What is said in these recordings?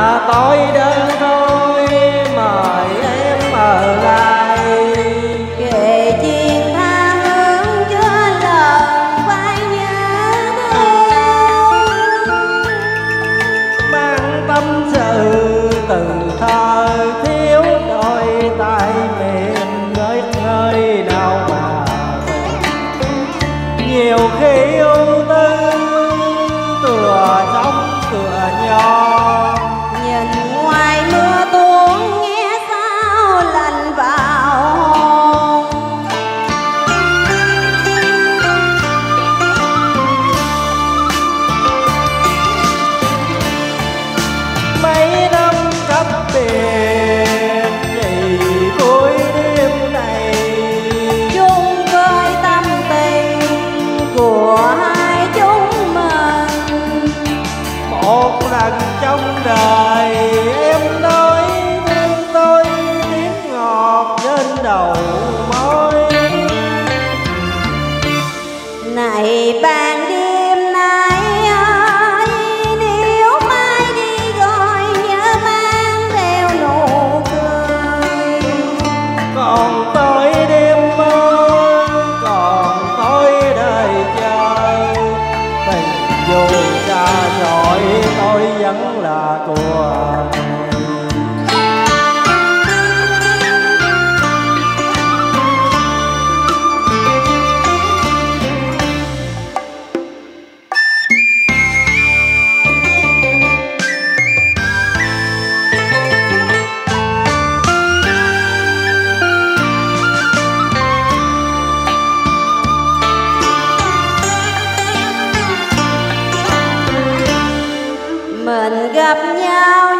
nhà tôi đơn thôi mời em ở lại. Kể chuyện tha hương cho lần quay nhớ mang tâm sự từng thơ thiếu đôi tay mềm nơi nơi nào mà. Nhiều khi yêu rằng trong đời for mình gặp nhau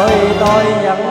lỗi tôi nhận